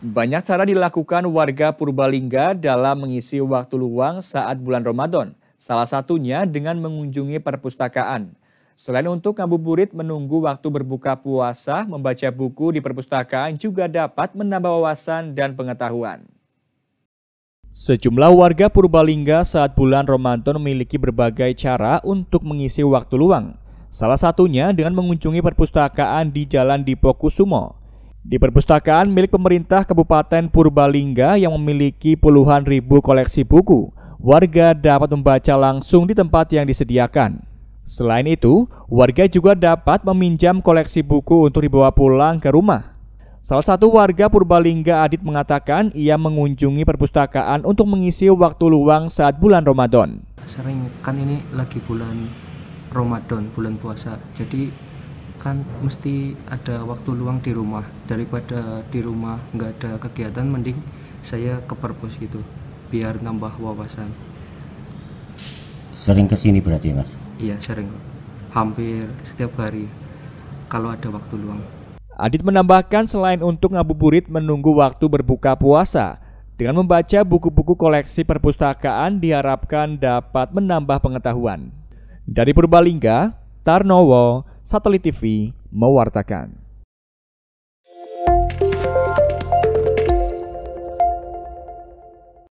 Banyak cara dilakukan warga Purbalingga dalam mengisi waktu luang saat bulan Ramadan. Salah satunya dengan mengunjungi perpustakaan. Selain untuk ngabuburit menunggu waktu berbuka puasa, membaca buku di perpustakaan juga dapat menambah wawasan dan pengetahuan. Sejumlah warga Purbalingga saat bulan Ramadan memiliki berbagai cara untuk mengisi waktu luang. Salah satunya dengan mengunjungi perpustakaan di Jalan Dipokusumo. Di perpustakaan milik pemerintah Kabupaten Purbalingga yang memiliki puluhan ribu koleksi buku, warga dapat membaca langsung di tempat yang disediakan. Selain itu, warga juga dapat meminjam koleksi buku untuk dibawa pulang ke rumah. Salah satu warga Purbalingga Adit mengatakan ia mengunjungi perpustakaan untuk mengisi waktu luang saat bulan Ramadan. Sering kan ini lagi bulan Ramadan, bulan puasa. Jadi kan mesti ada waktu luang di rumah. Daripada di rumah nggak ada kegiatan mending saya ke perpus gitu biar nambah wawasan. Sering ke sini berarti mas? Iya sering. Hampir setiap hari kalau ada waktu luang. Adit menambahkan selain untuk ngabuburit menunggu waktu berbuka puasa. Dengan membaca buku-buku koleksi perpustakaan diharapkan dapat menambah pengetahuan. Dari Purbalingga, Tarnowo, Satelit TV mewartakan.